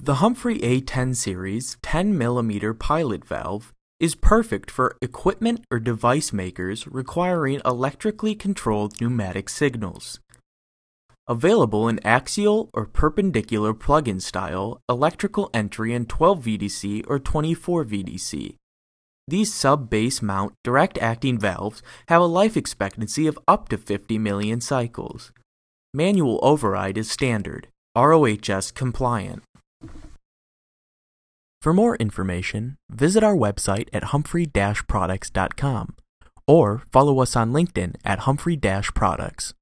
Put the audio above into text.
The Humphrey A10 series 10mm pilot valve is perfect for equipment or device makers requiring electrically controlled pneumatic signals. Available in axial or perpendicular plug-in style, electrical entry in 12 VDC or 24 VDC. These sub-base mount direct-acting valves have a life expectancy of up to 50 million cycles. Manual override is standard, ROHS compliant. For more information, visit our website at humphrey-products.com or follow us on LinkedIn at humphrey-products.